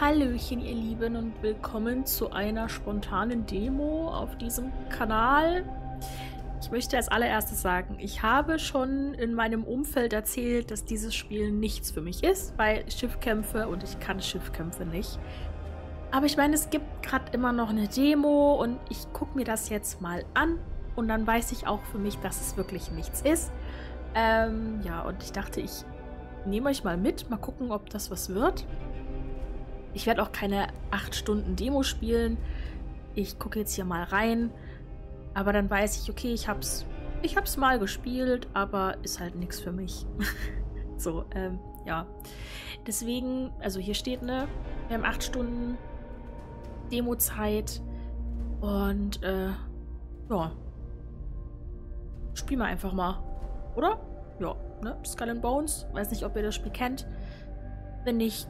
Hallöchen, ihr Lieben, und willkommen zu einer spontanen Demo auf diesem Kanal. Ich möchte als allererstes sagen, ich habe schon in meinem Umfeld erzählt, dass dieses Spiel nichts für mich ist, weil Schiffkämpfe und ich kann Schiffkämpfe nicht. Aber ich meine, es gibt gerade immer noch eine Demo und ich gucke mir das jetzt mal an und dann weiß ich auch für mich, dass es wirklich nichts ist. Ähm, ja, und ich dachte, ich nehme euch mal mit, mal gucken, ob das was wird. Ich werde auch keine 8 Stunden Demo spielen. Ich gucke jetzt hier mal rein. Aber dann weiß ich, okay, ich hab's, ich hab's mal gespielt, aber ist halt nichts für mich. so, ähm, ja. Deswegen, also hier steht, ne, wir haben 8 Stunden Demo-Zeit. Und, äh, ja. Spielen wir einfach mal. Oder? Ja, ne? Skull and Bones. Weiß nicht, ob ihr das Spiel kennt. Wenn nicht,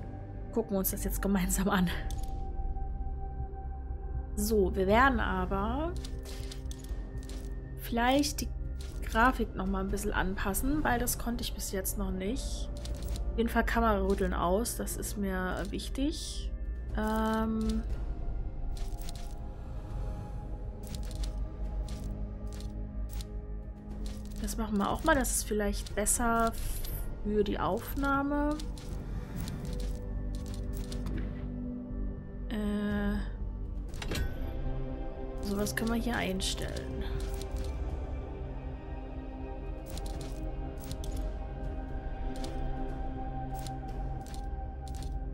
gucken wir uns das jetzt gemeinsam an. So, wir werden aber vielleicht die Grafik noch mal ein bisschen anpassen, weil das konnte ich bis jetzt noch nicht. Auf jeden Fall Kamera rütteln aus, das ist mir wichtig. Ähm... Das machen wir auch mal, das ist vielleicht besser für die Aufnahme. Was können wir hier einstellen?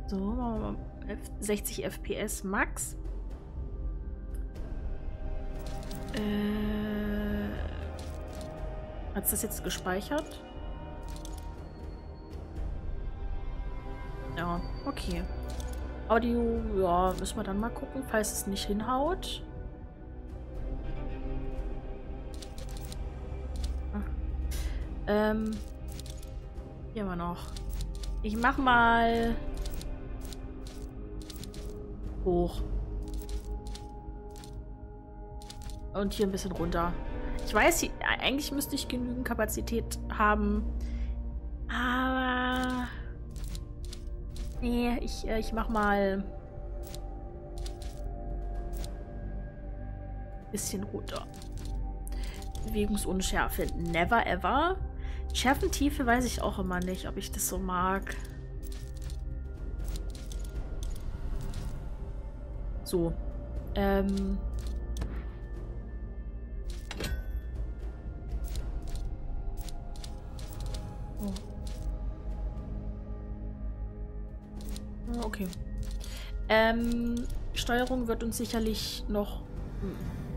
So, machen wir mal 60 FPS Max. Äh, Hat es das jetzt gespeichert? Ja, okay. Audio, ja, müssen wir dann mal gucken, falls es nicht hinhaut. Ähm. Hier haben wir noch. Ich mach mal. Hoch. Und hier ein bisschen runter. Ich weiß, eigentlich müsste ich genügend Kapazität haben. Nee, ich, äh, ich mach mal. Bisschen runter. Bewegungsunschärfe. Never ever. Schärfentiefe weiß ich auch immer nicht, ob ich das so mag. So. Ähm. Ähm, Steuerung wird uns sicherlich noch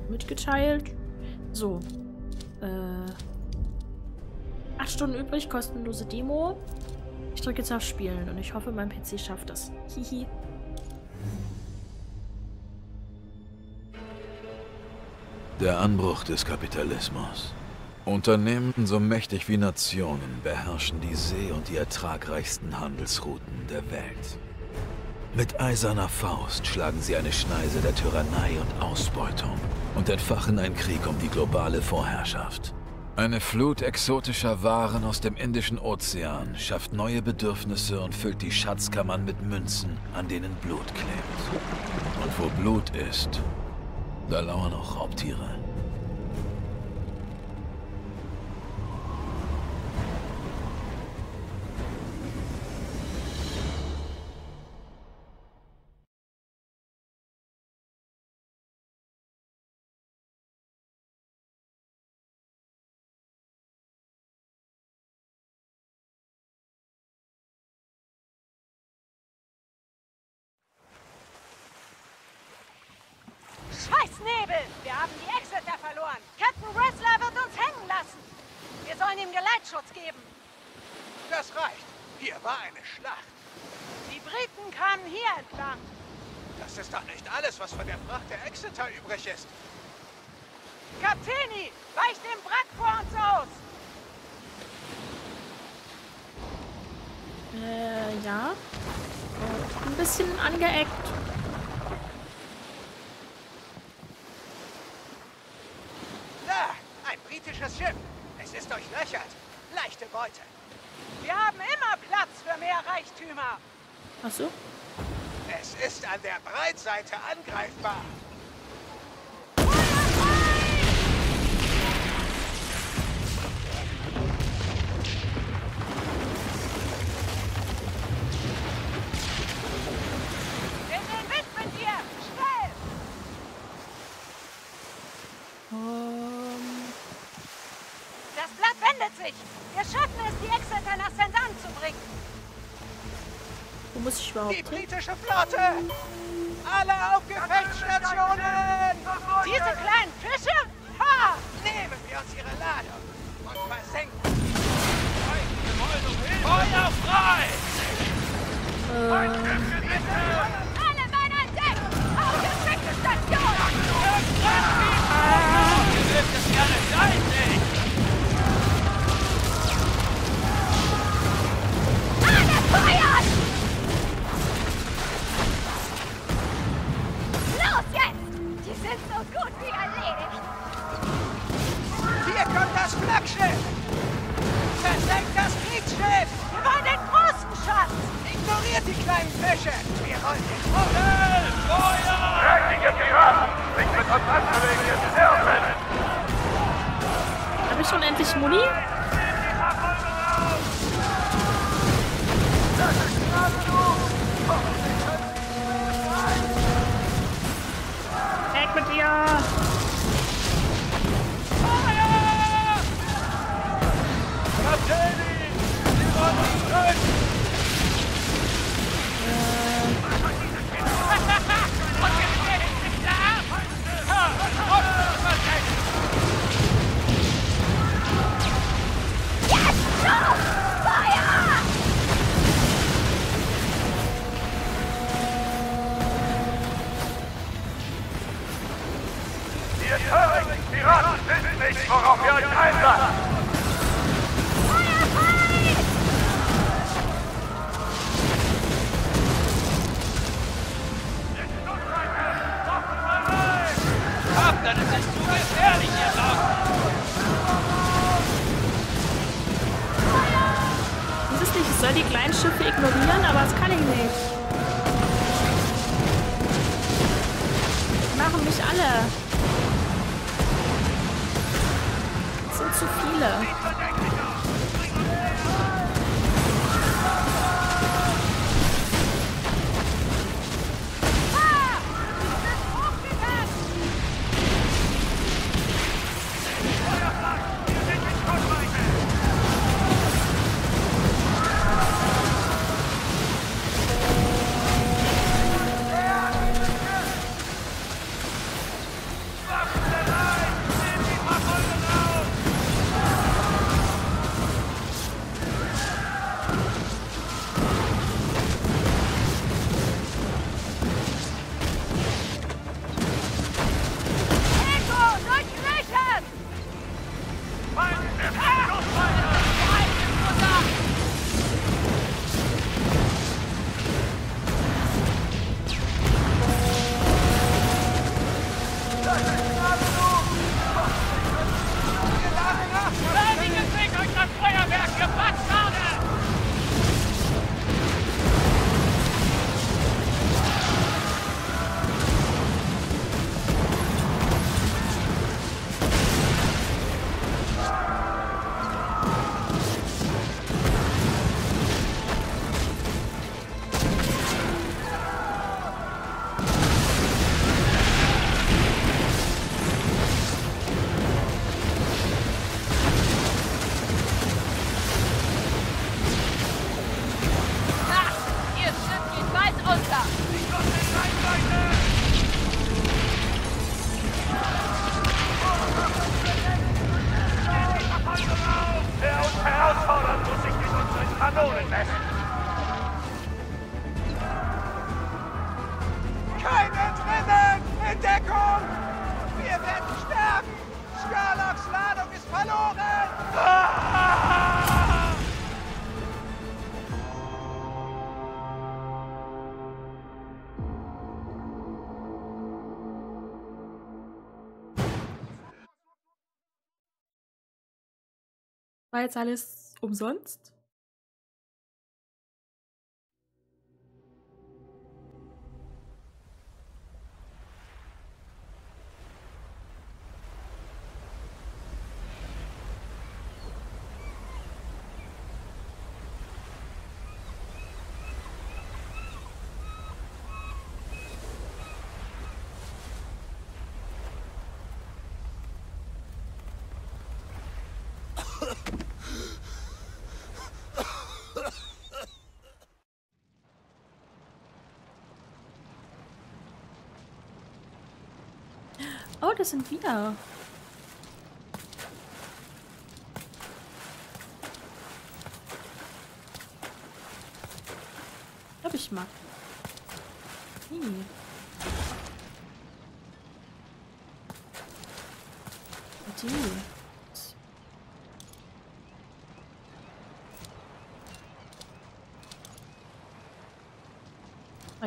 mitgeteilt. So. Äh. 8 Stunden übrig, kostenlose Demo. Ich drücke jetzt auf Spielen und ich hoffe, mein PC schafft das. Hihi. Der Anbruch des Kapitalismus. Unternehmen so mächtig wie Nationen beherrschen die See- und die ertragreichsten Handelsrouten der Welt. Mit eiserner Faust schlagen sie eine Schneise der Tyrannei und Ausbeutung und entfachen einen Krieg um die globale Vorherrschaft. Eine Flut exotischer Waren aus dem Indischen Ozean schafft neue Bedürfnisse und füllt die Schatzkammern mit Münzen, an denen Blut klebt. Und wo Blut ist, da lauern auch Raubtiere. Wrack vor uns aus! Äh, ja. Ein bisschen angeeckt. britisches Schiff. Es ist durchlöchert. Leichte Beute. Wir haben immer Platz für mehr Reichtümer. Ach so? Es ist an der Breitseite angreifbar. In den Wind mit dir! Schnell! Ähm, Das Blatt wendet sich! Wir schaffen es, die Exeter nach St. Anne zu bringen! wo muss ich überhaupt Die hin? britische Flotte! Alle auf Gefechtsstationen! Diese kleinen Fische? Ha! Nehmen wir uns ihre Ladung und versenken. Feuer frei! Ähm, Alle Mann an Deck! Auf Gefechtsstation! Alle feuern! Das Flaggschiff! Versenkt das Kriegsschiff! Wir wollen den großen Schatz! Ignoriert die kleinen Fische! Wir rollen den Schnell! Feuer! Prächtige Piraten! Sich mit uns anzulegen ist Irrsinn! habe ich schon endlich Muni? Weg mit dir! Piraten wisst nicht, worauf ihr euch einlasst! Soll die kleinen Schiffe ignorieren, aber das kann ich nicht. Die machen mich alle. Das sind zu viele. Unter! Wer uns herausfordert, muss sich mit unseren Kanonen messen! Kein Entrinnen! In Deckung! Wir werden sterben! Sherlocks Ladung ist verloren! War jetzt alles umsonst? Oh, das sind wieder. Hab ich mal. Hm. Die.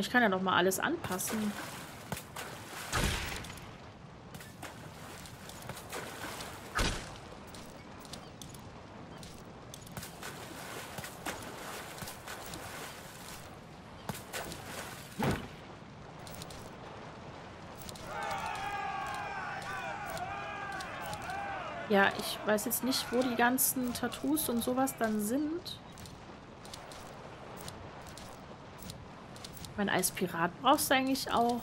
Ich kann ja noch mal alles anpassen. Ja, ich weiß jetzt nicht, wo die ganzen Tattoos und sowas dann sind. Mein als Pirat brauchst du eigentlich auch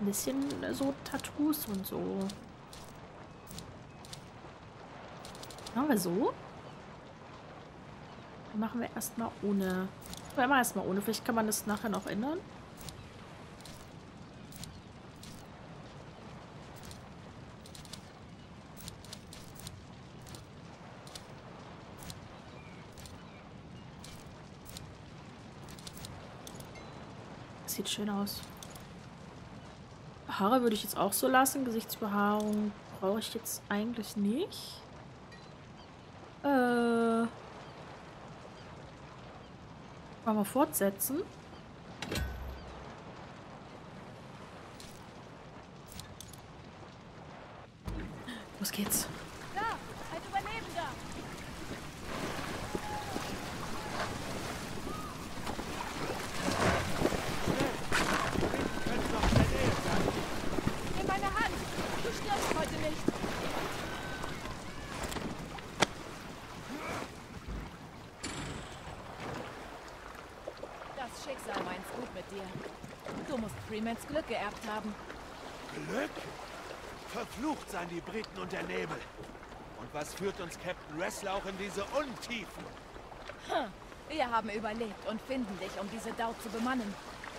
ein bisschen so Tattoos und so. Machen wir so? Machen wir erstmal ohne. Wir machen erstmal ohne. Vielleicht kann man das nachher noch ändern. Sieht schön aus. Haare würde ich jetzt auch so lassen. Gesichtsbehaarung brauche ich jetzt eigentlich nicht. Äh. Mal wir fortsetzen. Los geht's. Freemans Glück geerbt haben. Glück? Verflucht seien die Briten und der Nebel. Und was führt uns Captain Wrestler auch in diese Untiefen? Hm. Wir haben überlebt und finden dich, um diese Dau zu bemannen.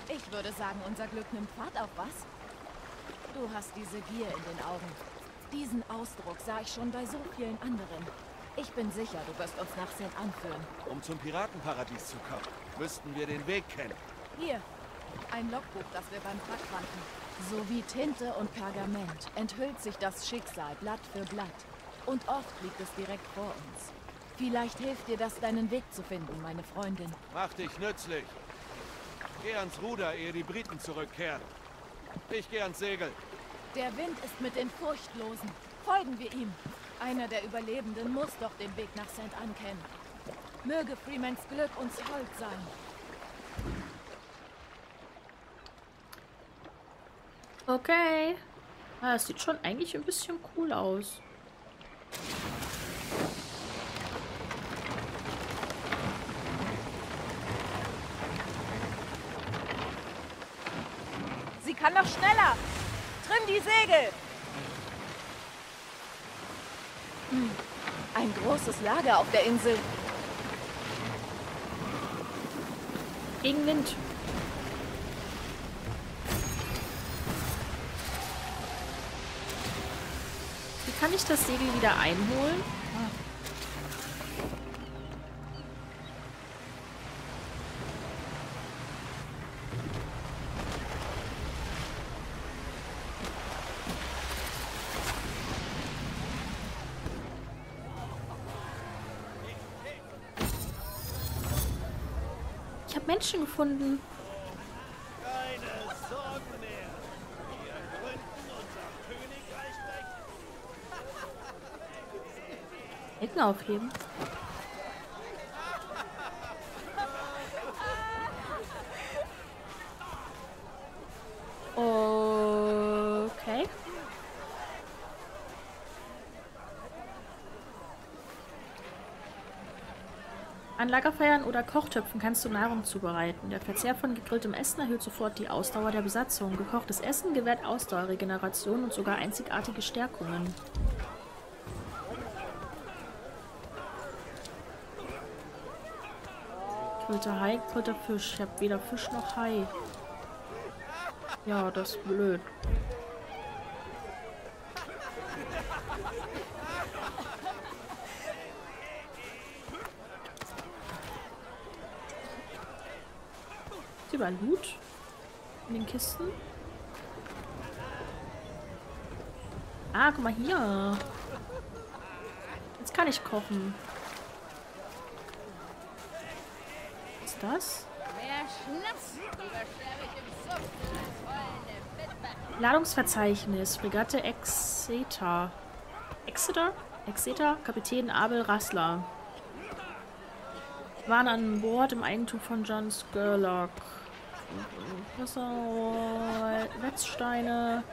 Ich würde sagen, unser Glück nimmt Fahrt auf, was? Du hast diese Gier in den Augen. Diesen Ausdruck sah ich schon bei so vielen anderen. Ich bin sicher, du wirst uns nach St. anführen. Um zum Piratenparadies zu kommen, müssten wir den Weg kennen. Hier, ein Logbuch, das wir beim Pack fanden. Sowie Tinte und Pergament enthüllt sich das Schicksal Blatt für Blatt. Und oft liegt es direkt vor uns. Vielleicht hilft dir das, deinen Weg zu finden, meine Freundin. Mach dich nützlich. Geh ans Ruder, ehe die Briten zurückkehren. Ich geh ans Segel. Der Wind ist mit den Furchtlosen. Folgen wir ihm. Einer der Überlebenden muss doch den Weg nach St. Anne kennen. Möge Freemans Glück uns hold sein. Okay. Ah, es sieht schon eigentlich ein bisschen cool aus. Sie kann noch schneller. Trimm die Segel. Hm. Ein großes Lager auf der Insel. Gegen Wind. Kann ich das Segel wieder einholen? Ich habe Menschen gefunden. Ecken aufheben. Okay. An Lagerfeuern oder Kochtöpfen kannst du Nahrung zubereiten. Der Verzehr von gegrilltem Essen erhöht sofort die Ausdauer der Besatzung. Gekochtes Essen gewährt Ausdauerregeneration und sogar einzigartige Stärkungen. Gegrillter Hai, gegrillter Fisch. Ich habe weder Fisch noch Hai. Ja, das ist blöd. Ist überall Loot? In den Kisten? Ah, guck mal hier. Jetzt kann ich kochen. Was ist das? Wer Schnaps übersterbe ich im Sumpf als heulende Witwe. Ladungsverzeichnis. Fregatte Exeter. Exeter? Exeter? Kapitän Abel Rassler. Waren an Bord im Eigentum von John Skurlock. Wasser, Wetzsteine.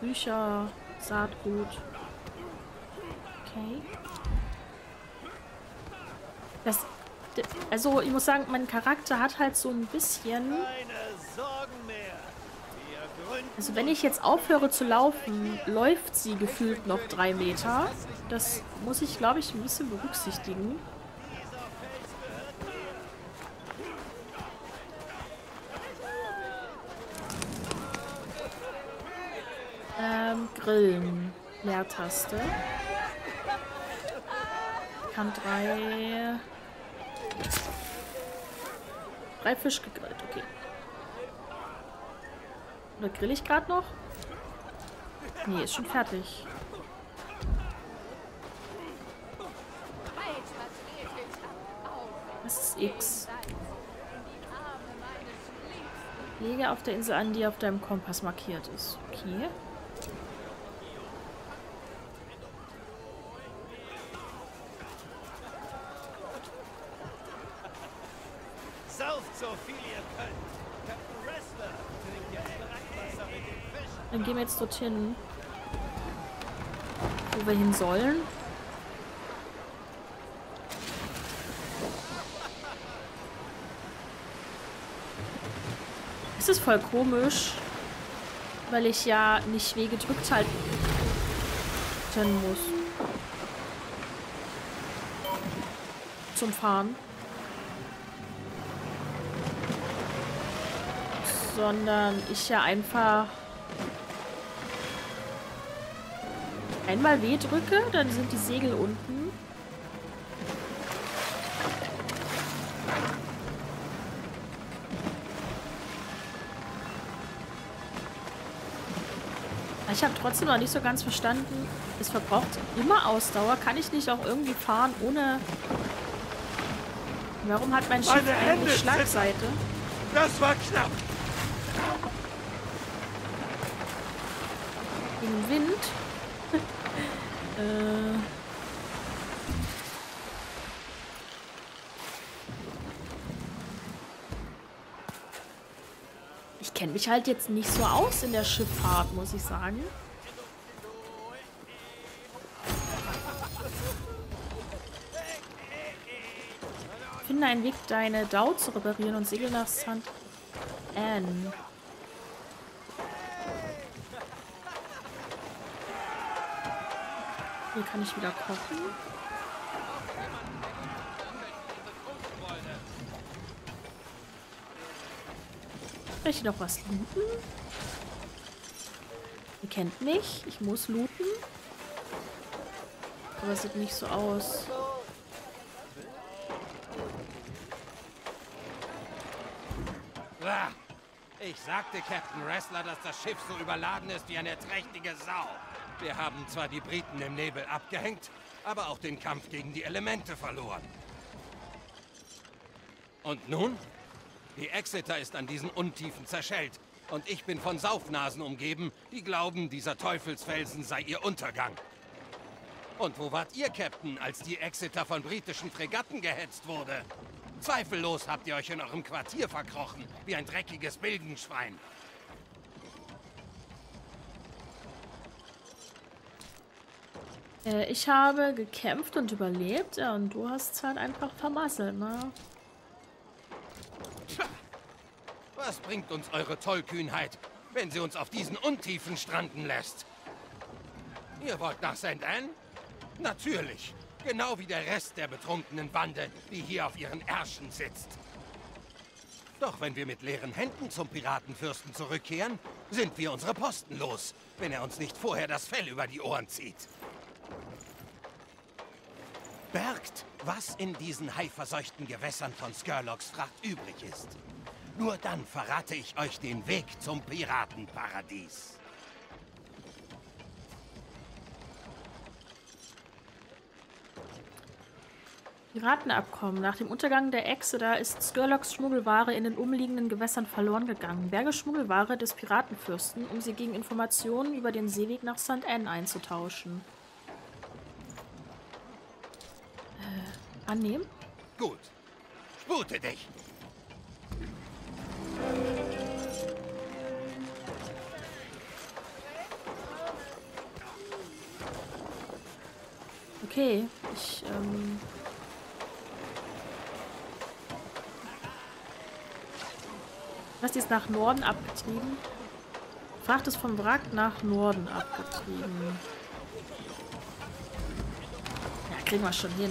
Bücher, Saatgut. Okay. Das, also ich muss sagen, mein Charakter hat halt so ein bisschen... Also wenn ich jetzt aufhöre zu laufen, läuft sie gefühlt noch drei Meter. Das muss ich, glaube ich, ein bisschen berücksichtigen. Ähm, Grillen. Leertaste. Kann drei... Drei Fisch gegrillt, okay. Oder grill ich gerade noch? Nee, ist schon fertig. Was ist X? Lege auf der Insel an, die auf deinem Kompass markiert ist. Okay. Sauft so viel ihr könnt. Captain Wrestler trinkt jetzt Brackwasser mit den Fischen. Dann gehen wir jetzt dorthin. Wo wir hin sollen. Es ist voll komisch, weil ich ja nicht W gedrückt halten muss. Zum Fahren. Sondern ich ja einfach einmal W drücke, dann sind die Segel unten. Ich habe trotzdem noch nicht so ganz verstanden, es verbraucht immer Ausdauer. Kann ich nicht auch irgendwie fahren ohne... Warum hat mein Schiff Meine Hände eigentlich Schlagseite? Das war knapp. Gegen Wind? Äh... Ich kenne mich halt jetzt nicht so aus in der Schifffahrt, muss ich sagen. Finde einen Weg, deine Dau zu reparieren und segel nach St. Anne. Hier kann ich wieder kochen. Kann ich noch was looten? Ihr kennt mich. Ich muss looten. Aber es sieht nicht so aus. Ah, Ich sagte Captain Wrestler, dass das Schiff so überladen ist wie eine trächtige Sau. Wir haben zwar die Briten im Nebel abgehängt, aber auch den Kampf gegen die Elemente verloren. Und nun? Die Exeter ist an diesen Untiefen zerschellt. Und ich bin von Saufnasen umgeben, die glauben, dieser Teufelsfelsen sei ihr Untergang. Und wo wart ihr, Captain, als die Exeter von britischen Fregatten gehetzt wurde? Zweifellos habt ihr euch in eurem Quartier verkrochen, wie ein dreckiges Bilgenschwein. Äh, ich habe gekämpft und überlebt. Ja, und du hast es halt einfach vermasselt, ne? Was bringt uns eure Tollkühnheit, wenn sie uns auf diesen Untiefen stranden lässt? Ihr wollt nach St. Anne? Natürlich. Genau wie der Rest der betrunkenen Bande, die hier auf ihren Ärschen sitzt. Doch wenn wir mit leeren Händen zum Piratenfürsten zurückkehren, sind wir unsere Posten los, wenn er uns nicht vorher das Fell über die Ohren zieht. Bergt, was in diesen haiverseuchten Gewässern von Skurlocks Fracht übrig ist. Nur dann verrate ich euch den Weg zum Piratenparadies. Piratenabkommen. Nach dem Untergang der Exeter ist Skurlocks Schmuggelware in den umliegenden Gewässern verloren gegangen. Berge Schmuggelware des Piratenfürsten, um sie gegen Informationen über den Seeweg nach St. Anne einzutauschen. Annehmen? Gut. Spute dich. Okay, ich, ähm... Was ist nach Norden abgetrieben? Fracht ist vom Wrack nach Norden abgetrieben. Ja, kriegen wir schon hin.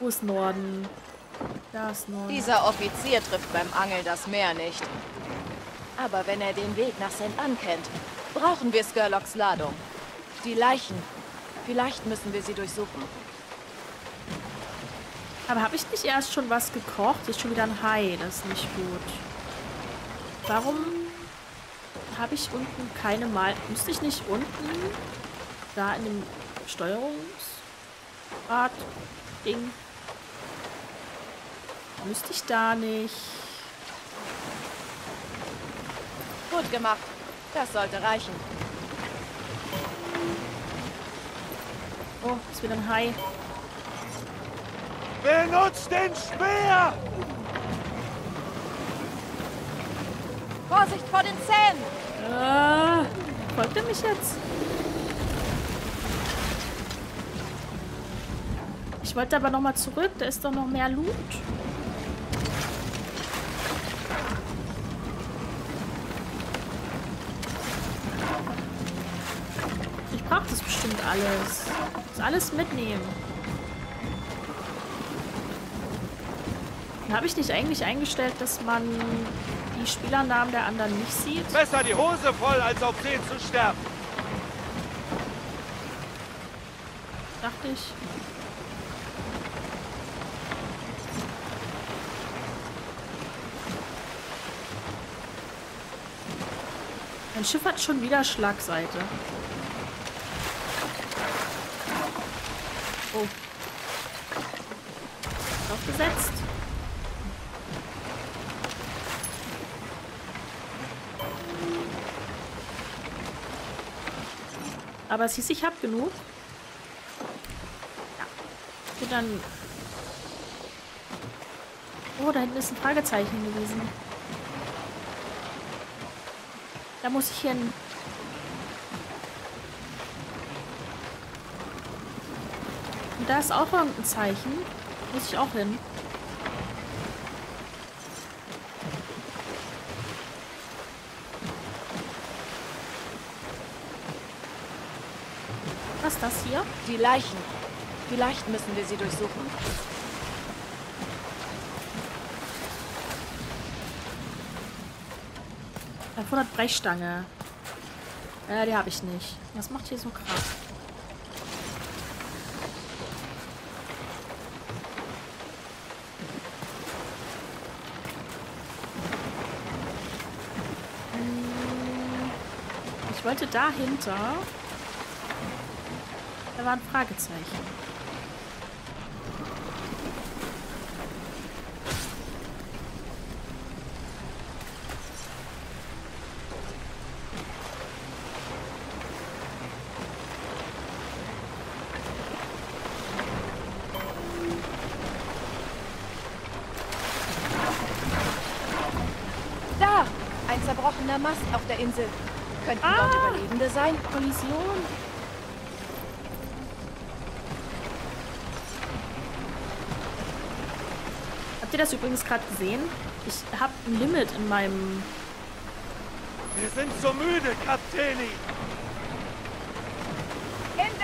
Wo ist Norden? Da ist Norden. Dieser Offizier trifft beim Angeln das Meer nicht. Aber wenn er den Weg nach St. Ann kennt, brauchen wir Skurlocks Ladung. Die Leichen. Vielleicht müssen wir sie durchsuchen. Aber habe ich nicht erst schon was gekocht? Ist schon wieder ein Hai. Das ist nicht gut. Warum habe ich unten keine Mal... Müsste ich nicht unten da in dem Steuerungsrad-Ding... Müsste ich da nicht... Gut gemacht. Das sollte reichen. Oh, ist wieder ein Hai. Benutzt den Speer! Vorsicht vor den Zähnen! Äh, folgt er mich jetzt? Ich wollte aber noch mal zurück. Da ist doch noch mehr Loot. Bestimmt alles. Muss alles mitnehmen. Habe ich nicht eigentlich eingestellt, dass man die Spielernamen der anderen nicht sieht? Besser die Hose voll, als auf See zu sterben. Dachte ich. Mein Schiff hat schon wieder Schlagseite. Oh. Aufgesetzt. Aber es hieß, ich habe genug. Ja. Gut, dann... Oh, da hinten ist ein Fragezeichen gewesen. Da muss ich hin. Und da ist auch irgendein Zeichen. Muss ich auch hin. Was ist das hier? Die Leichen. Vielleicht müssen wir sie durchsuchen. Da Brechstange. Äh, die habe ich nicht. Was macht hier so krass? Wollte dahinter. Da war ein Fragezeichen. Da! Ein zerbrochener Mast auf der Insel. Könnten ah. dort Überlebende sein? Kollision? Habt ihr das übrigens gerade gesehen? Ich hab ein Limit in meinem... Wir sind so müde, Kapitäni! In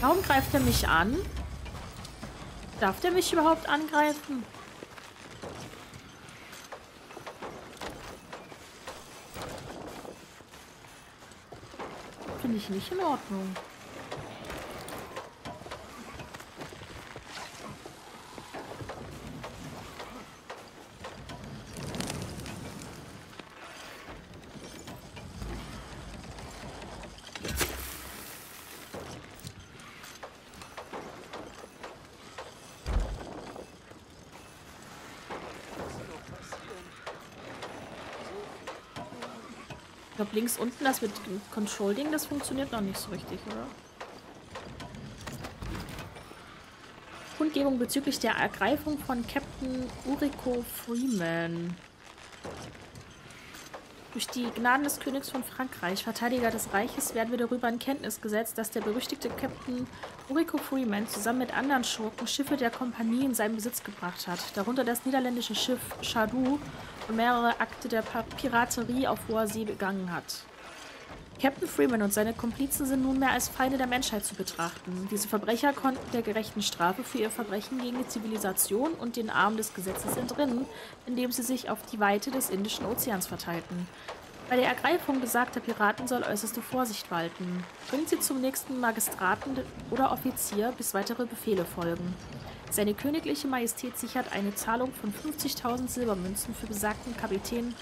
Warum greift er mich an? Darf der mich überhaupt angreifen? Finde ich nicht in Ordnung. Glaube, links unten, das mit dem Control-Ding, das funktioniert noch nicht so richtig, oder? Kundgebung bezüglich der Ergreifung von Captain Uriko Freeman. Durch die Gnaden des Königs von Frankreich, Verteidiger des Reiches, werden wir darüber in Kenntnis gesetzt, dass der berüchtigte Captain Ulrico Freeman zusammen mit anderen Schurken Schiffe der Kompanie in seinen Besitz gebracht hat, darunter das niederländische Schiff Chadou mehrere Akte der Piraterie auf hoher See begangen hat. Captain Freeman und seine Komplizen sind nunmehr als Feinde der Menschheit zu betrachten. Diese Verbrecher konnten der gerechten Strafe für ihr Verbrechen gegen die Zivilisation und den Arm des Gesetzes entrinnen, indem sie sich auf die Weite des Indischen Ozeans verteilten. Bei der Ergreifung besagter Piraten soll äußerste Vorsicht walten. Bringt sie zum nächsten Magistraten oder Offizier, bis weitere Befehle folgen. Seine königliche Majestät sichert eine Zahlung von 50.000 Silbermünzen für besagten Kapitän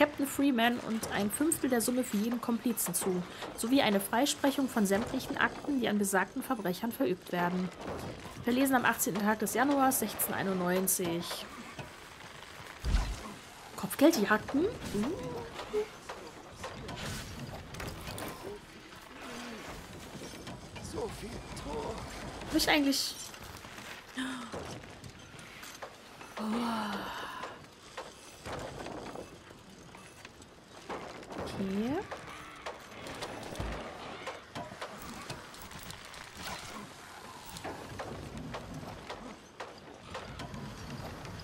Captain Freeman und ein Fünftel der Summe für jeden Komplizen zu, sowie eine Freisprechung von sämtlichen Akten, die an besagten Verbrechern verübt werden. Verlesen am 18. Tag des Januars 1691. Kopfgeldjagden? Uh. So viel Tor. Hab ich eigentlich... Oh. Okay.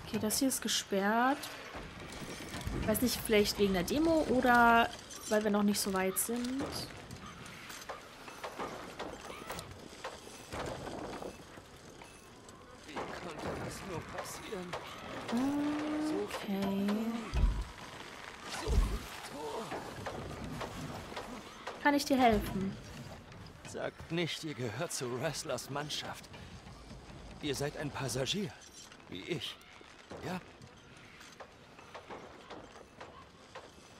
Okay, das hier ist gesperrt. Ich weiß nicht, vielleicht wegen der Demo oder weil wir noch nicht so weit sind. Wie konnte das nur passieren? Okay. So viel Tor. Kann ich dir helfen? Sagt nicht, ihr gehört zu Wrestlers Mannschaft. Ihr seid ein Passagier, wie ich. Ja?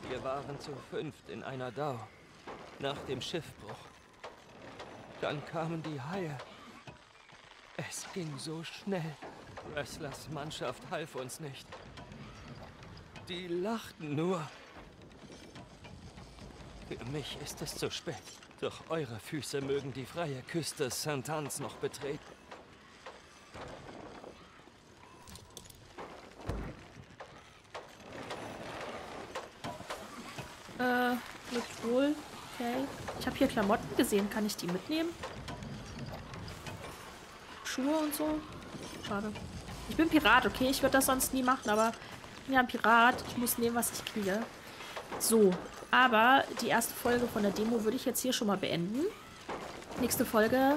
Wir waren zu fünft in einer Dau, nach dem Schiffbruch. Dann kamen die Haie. Es ging so schnell. Wrestlers Mannschaft half uns nicht. Die lachten nur. Für mich ist es zu spät. Doch eure Füße mögen die freie Küste Saint-Anne noch betreten. Äh, lebt wohl. Okay. Ich habe hier Klamotten gesehen. Kann ich die mitnehmen? Schuhe und so? Schade. Ich bin Pirat, okay? Ich würde das sonst nie machen, aber ich bin ja ein Pirat. Ich muss nehmen, was ich kriege. So, aber die erste Folge von der Demo würde ich jetzt hier schon mal beenden. Nächste Folge...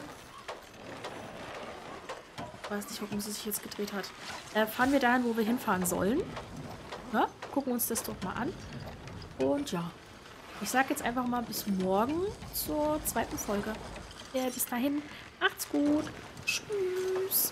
Ich weiß nicht, warum sie sich jetzt gedreht hat. Äh, fahren wir dahin, wo wir hinfahren sollen. Na, gucken uns das doch mal an. Und ja, ich sage jetzt einfach mal bis morgen zur zweiten Folge. Äh, bis dahin, macht's gut. Tschüss.